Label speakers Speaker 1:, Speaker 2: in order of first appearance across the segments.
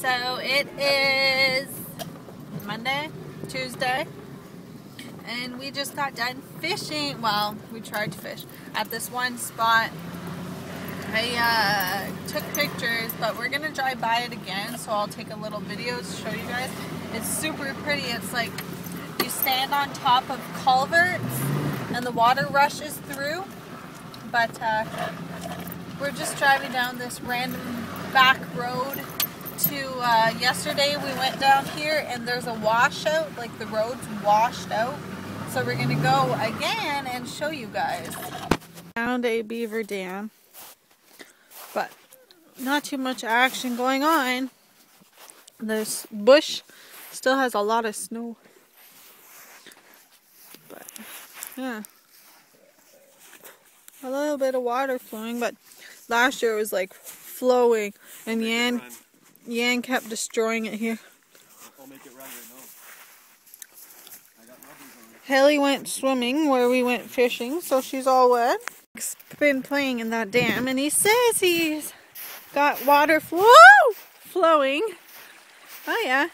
Speaker 1: So it is Monday, Tuesday, and we just got done fishing. Well, we tried to fish at this one spot. I uh, took pictures, but we're gonna drive by it again, so I'll take a little video to show you guys. It's super pretty. It's like you stand on top of culverts and the water rushes through. But uh, we're just driving down this random back road uh, yesterday we went down here and there's a washout like the road's washed out. So we're gonna go again and show you guys. Found a beaver dam but not too much action going on. This bush still has a lot of snow but yeah. A little bit of water flowing but last year it was like flowing and Yan Yan kept destroying it here.
Speaker 2: I'll make it run right now. I got
Speaker 1: Haley went swimming where we went fishing, so she's all wet. He's been playing in that dam, and he says he's got water flow flowing. Oh yeah,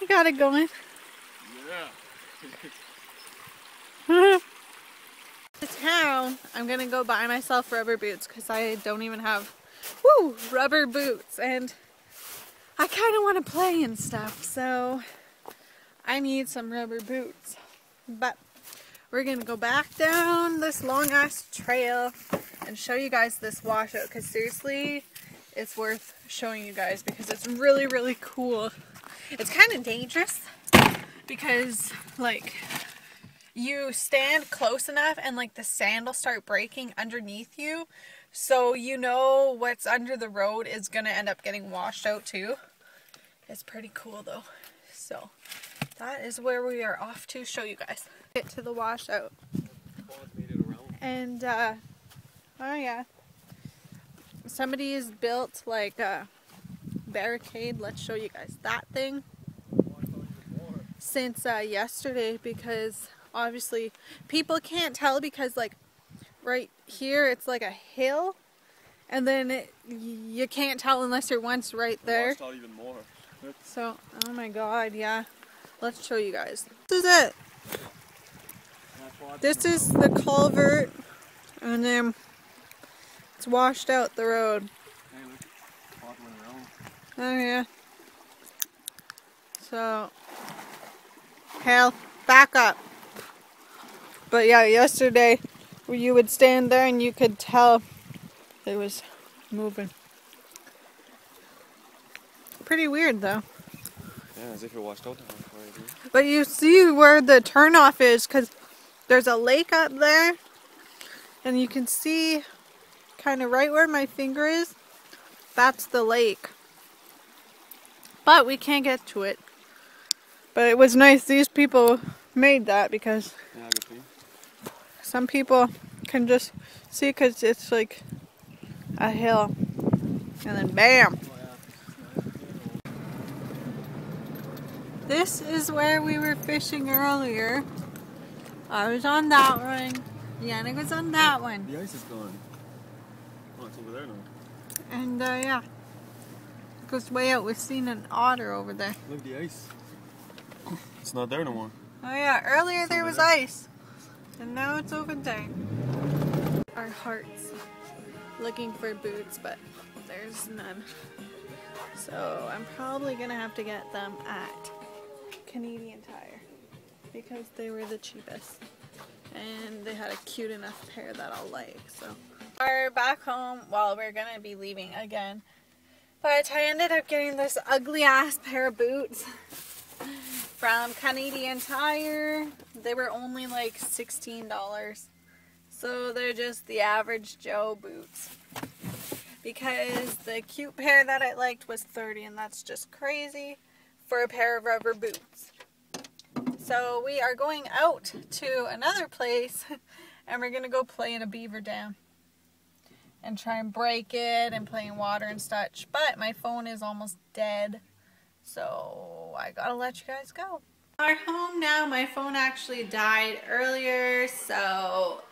Speaker 1: he got it going.
Speaker 2: Yeah.
Speaker 1: the town, I'm gonna go buy myself rubber boots because I don't even have woo rubber boots and I kind of want to play and stuff, so I need some rubber boots. But we're going to go back down this long ass trail and show you guys this washout because seriously, it's worth showing you guys because it's really, really cool. It's kind of dangerous because like you stand close enough and like the sand will start breaking underneath you so you know what's under the road is going to end up getting washed out too. It's pretty cool though. So that is where we are off to show you guys. Get to the washout. And uh, oh yeah. Somebody has built like a barricade. Let's show you guys that thing. Since uh, yesterday because obviously people can't tell because like right here it's like a hill and then it, you can't tell unless you're once right there. even more. So, oh my god, yeah. Let's show you guys. This is it. This is the culvert and then it's washed out the road. Oh yeah. So, hell, back up. But yeah, yesterday where you would stand there and you could tell it was moving. Pretty weird though.
Speaker 2: Yeah, as if it washed out
Speaker 1: But you see where the turnoff is because there's a lake up there and you can see kind of right where my finger is. That's the lake. But we can't get to it. But it was nice these people made that because
Speaker 2: yeah,
Speaker 1: some people can just see because it's like a hill. And then bam! This is where we were fishing earlier. I was on that one. Yannick was on that one.
Speaker 2: The ice is gone. Oh, it's over there now.
Speaker 1: And uh, yeah. It goes way out. We've seen an otter over there.
Speaker 2: Look, at the ice. It's not there no more.
Speaker 1: Oh yeah, earlier it's there was there. ice. And now it's over there. Our hearts looking for boots, but there's none. So I'm probably gonna have to get them at Canadian Tire because they were the cheapest and they had a cute enough pair that I'll like. So we're back home. Well, we're gonna be leaving again, but I ended up getting this ugly ass pair of boots from Canadian Tire. They were only like $16. So they're just the average Joe boots. Because the cute pair that I liked was 30 and that's just crazy for a pair of rubber boots. So we are going out to another place and we're going to go play in a beaver dam. And try and break it and play in water and such. But my phone is almost dead. So I gotta let you guys go. We're home now. My phone actually died earlier, so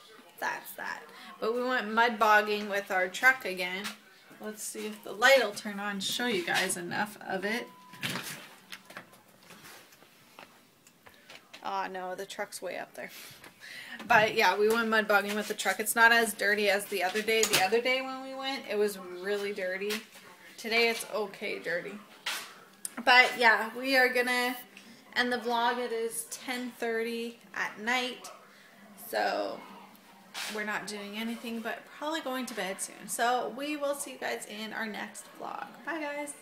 Speaker 1: that's that. But we went mud bogging with our truck again Let's see if the light will turn on, show you guys enough of it. Oh no, the truck's way up there. But yeah, we went mud bogging with the truck. It's not as dirty as the other day. The other day when we went, it was really dirty. Today it's okay dirty. But yeah, we are gonna end the vlog. It is 10:30 at night, so we're not doing anything but probably going to bed soon. So we will see you guys in our next vlog. Bye guys.